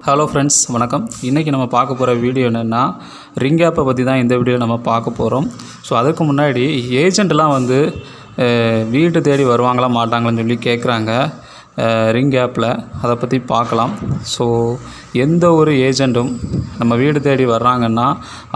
Hello friends வணக்கம். இன்றைக்கி நம்ம பார்க்க போகிற வீடியோ என்னென்னா ரிங் ஆப்பை பற்றி தான் இந்த வீடியோ நம்ம பார்க்க போகிறோம் ஸோ அதுக்கு முன்னாடி ஏஜெண்ட்லாம் வந்து அஹ், வீடு தேடி வருவாங்களா மாட்டாங்களான்னு சொல்லி கேட்குறாங்க ரிங் ஆப்பில் அதை பற்றி பார்க்கலாம் ஸோ எந்த ஒரு ஏஜெண்ட்டும் நம்ம வீடு தேடி வர்றாங்கன்னா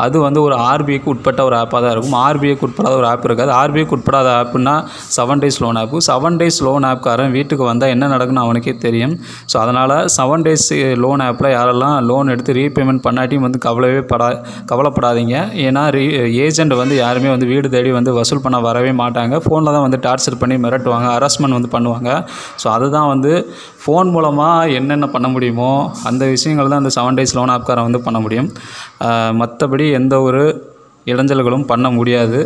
அது வந்து ஒரு ஆர்பிஐக்கு உட்பட்ட ஒரு ஆப்பாக தான் இருக்கும். ஆர்பிஐக்கு உட்படாத ஒரு ஆப் இருக்காது. ஆர்பிஐக்கு உட்படாத ஆப்புனா seven days loan app seven days loan ஆப்காரன் வீட்டுக்கு வந்தால் என்ன நடக்குன்னு அவனுக்கே தெரியும். ஸோ அதனால் செவன் டேஸ் லோன் ஆப்பில் யாரெல்லாம் லோன் எடுத்து ரீபேமெண்ட் பண்ணாட்டியும் வந்து கவலையே படா கவலைப்படாதீங்க. ஏன்னா ரீ ஏஜெண்ட் வந்து யாருமே வந்து வீடு தேடி வந்து வசூல் பண்ண வரவே மாட்டாங்க. ஃபோனில் தான் வந்து டார்ச்சர் பண்ணி மிரட்டுவாங்க அரஸ்மெண்ட் வந்து பண்ணுவாங்க. ஸோ அதுதான் வந்து ஃபோன் மூலமாக என்னென்ன பண்ண முடியுமோ அந்த விஷயங்கள் தான் அந்த செவன் டேஸ் லோன் ஆப்காரன் வந்து பண்ண முடியும். மற்றபடி எந்த ஒரு இடைஞ்சல்களும் பண்ண முடியாது.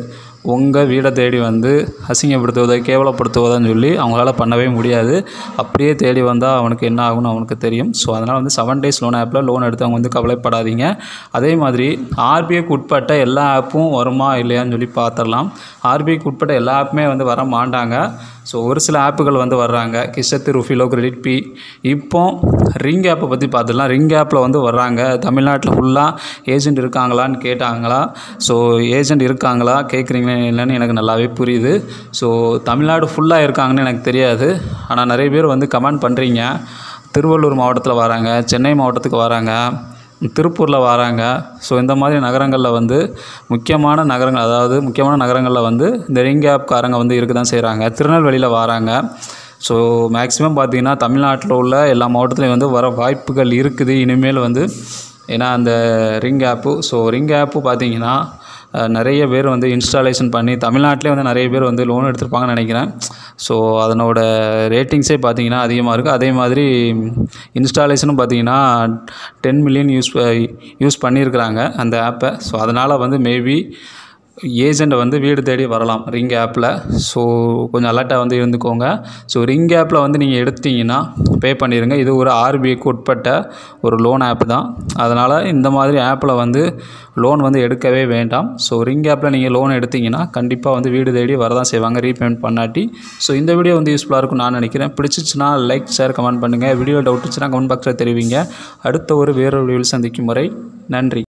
உங்கள் வீடை தேடி வந்து அசிங்கப்படுத்துவதை கேவலப்படுத்துவதான்னு சொல்லி அவங்களால பண்ணவே முடியாது. அப்படியே தேடி வந்தால் அவனுக்கு என்ன ஆகும்னு அவனுக்கு தெரியும். ஸோ அதனால் வந்து செவன் டேஸ் லோன் ஆப்பில் லோன் எடுத்தவங்க வந்து கவலைப்படாதீங்க. அதே மாதிரி ஆர்பிஐக்கு உட்பட்ட எல்லா ஆப்பும் வருமா இல்லையான்னு சொல்லி பார்த்துடலாம். ஆர்பிஐக்கு உட்பட்ட எல்லா ஆப்புமே வந்து வர மாட்டாங்க. ஸோ ஒரு சில ஆப்புகள் வந்து வர்றாங்க. Kissht Rufilo KreditBee. இப்போ ரிங் ஆப்பை பற்றி பார்த்துடலாம் ரிங் ஆப்பில் வந்து வர்றாங்க. தமிழ்நாட்டில் ஃபுல்லாக ஏஜென்ட் இருக்காங்களான்னு கேட்டாங்களா? ஸோ ஏஜென்ட் இருக்காங்களா? கேட்குறீங்களா இல்லைன்னு எனக்கு நல்லாவே புரியுது. ஸோ தமிழ்நாடு ஃபுல்லாக இருக்காங்கன்னு எனக்கு தெரியாது. ஆனால் நிறைய பேர் வந்து கமெண்ட் பண்ணுறீங்க திருவள்ளூர் மாவட்டத்தில் வராங்க. சென்னை மாவட்டத்துக்கு வராங்க. திருப்பூரில் வராங்க. ஸோ இந்த மாதிரி நகரங்களில் வந்து முக்கியமான நகரங்கள் அதாவது முக்கியமான நகரங்களில் வந்து இந்த ரிங் ஆப்காரங்க வந்து இருக்க தான் செய்கிறாங்க திருநெல்வேலியில் வராங்க. ஸோ மேக்ஸிமம் பார்த்திங்கன்னா தமிழ்நாட்டில் உள்ள எல்லா மாவட்டத்துலையும் வந்து வர வாய்ப்புகள் இருக்குது. இனிமேல் வந்து ஏன்னா அந்த ring app so ring app பார்த்திங்கன்னா நிறைய பேர் வந்து இன்ஸ்டாலேஷன் பண்ணி தமிழ்நாட்டிலே வந்து நிறைய பேர் வந்து லோன் எடுத்திருப்பாங்கன்னு நினைக்கிறேன். ஸோ அதனோட ரேட்டிங்ஸே பார்த்தீங்கன்னா அதிகமாக இருக்குது அதே மாதிரி இன்ஸ்டாலேஷனும் பார்த்தீங்கன்னா டென் மில்லியன் யூஸ் யூஸ் பண்ணியிருக்கிறாங்க அந்த ஆப்பை ஸோ அதனால் வந்து மேபி ஏஜெண்ட்டை வந்து வீடு தேடி வரலாம் ரிங் ஆப்பில். ஸோ கொஞ்சம் அலர்ட்டாக வந்து இருந்துக்கோங்க. ஸோ ரிங் ஆப்பில் வந்து நீங்கள் எடுத்தீங்கன்னா பே பண்ணிடுங்க இது ஒரு ஆர்பிஐக்கு உட்பட்ட ஒரு லோன் ஆப் தான். அதனால் இந்த மாதிரி ஆப்பில் வந்து லோன் வந்து எடுக்கவே வேண்டாம். ஸோ ரிங் ஆப்பில் நீங்கள் லோன் எடுத்தீங்கன்னா கண்டிப்பாக வந்து வீடு தேடி வரதான் செய்வாங்க ரீபேமெண்ட் பண்ணாட்டி. ஸோ இந்த வீடியோ வந்து யூஸ்ஃபுல்லாக இருக்கும் நான் நினைக்கிறேன். பிடிச்சிச்சுன்னா லைக் ஷேர் கமெண்ட் பண்ணுங்கள் வீடியோ டவுட் இருந்துச்சுன்னா கமெண்ட் பாக்ஸில் தெரிவிங்க. அடுத்த ஒரு வேறொரு வீடியோவில் சந்திக்கும் முறை. நன்றி.